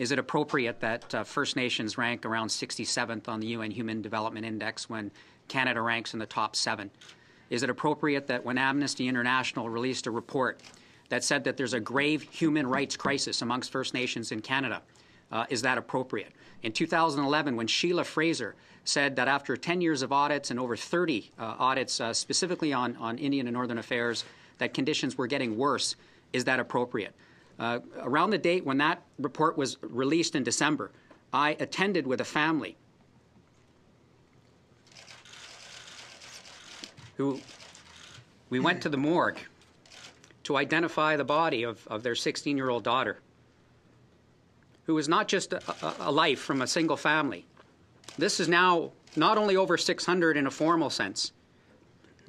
Is it appropriate that uh, First Nations rank around 67th on the UN Human Development Index when Canada ranks in the top seven? Is it appropriate that when Amnesty International released a report that said that there's a grave human rights crisis amongst First Nations in Canada, uh, is that appropriate? In 2011, when Sheila Fraser said that after 10 years of audits and over 30 uh, audits uh, specifically on, on Indian and Northern affairs, that conditions were getting worse, is that appropriate? Uh, around the date when that report was released in December, I attended with a family who we went to the morgue to identify the body of, of their 16 year old daughter, who was not just a, a, a life from a single family. This is now not only over 600 in a formal sense,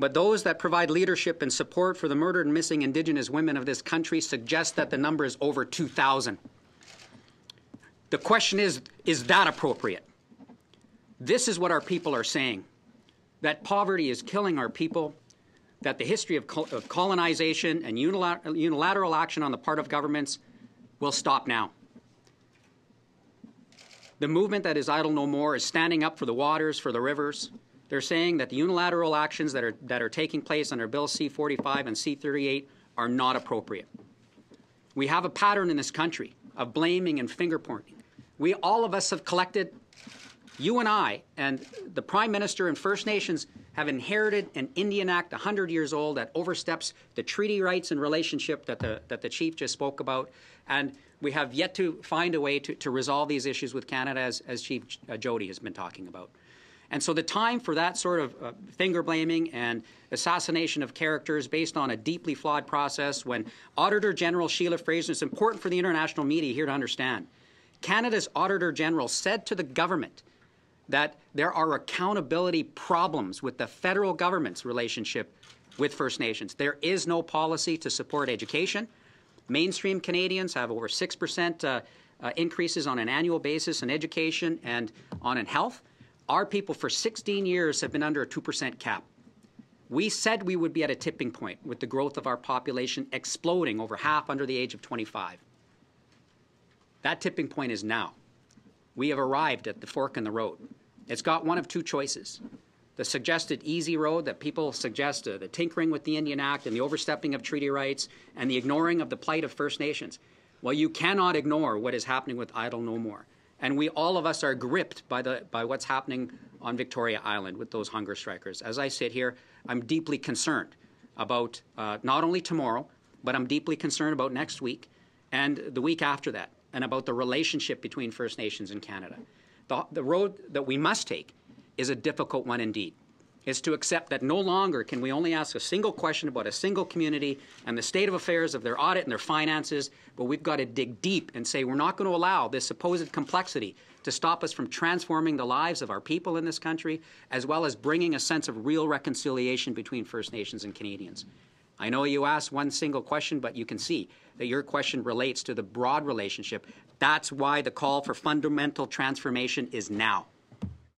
but those that provide leadership and support for the murdered and missing Indigenous women of this country suggest that the number is over 2,000. The question is is that appropriate? This is what our people are saying that poverty is killing our people, that the history of, colonization and unilateral action on the part of governments will stop now. The movement that is idle no more is standing up for the waters, for the rivers, they're saying that the unilateral actions that are, that are taking place under Bill C 45 and C 38 are not appropriate. We have a pattern in this country of blaming and finger pointing. We, all of us, have collected, you and I, and the Prime Minister and First Nations have inherited an Indian Act 100 years old that oversteps the treaty rights and relationship that the, that the Chief just spoke about. And we have yet to find a way to, to resolve these issues with Canada, as, as Chief uh, Jody has been talking about. And so the time for that sort of uh, finger blaming and assassination of characters based on a deeply flawed process when Auditor General Sheila Fraser, it's important for the international media here to understand, Canada's Auditor General said to the government that there are accountability problems with the federal government's relationship with First Nations. There is no policy to support education. Mainstream Canadians have over 6% uh, uh, increases on an annual basis in education and on in health. Our people for 16 years have been under a 2% cap. We said we would be at a tipping point with the growth of our population exploding over half under the age of 25. That tipping point is now. We have arrived at the fork in the road. It's got one of two choices. The suggested easy road that people suggest, uh, the tinkering with the Indian Act and the overstepping of treaty rights and the ignoring of the plight of First Nations. Well, you cannot ignore what is happening with Idle No More. And we, all of us, are gripped by, the, by what's happening on Victoria Island with those hunger strikers. As I sit here, I'm deeply concerned about uh, not only tomorrow, but I'm deeply concerned about next week and the week after that, and about the relationship between First Nations and Canada. The, the road that we must take is a difficult one indeed is to accept that no longer can we only ask a single question about a single community and the state of affairs of their audit and their finances, but we've got to dig deep and say we're not going to allow this supposed complexity to stop us from transforming the lives of our people in this country, as well as bringing a sense of real reconciliation between First Nations and Canadians. I know you asked one single question, but you can see that your question relates to the broad relationship. That's why the call for fundamental transformation is now.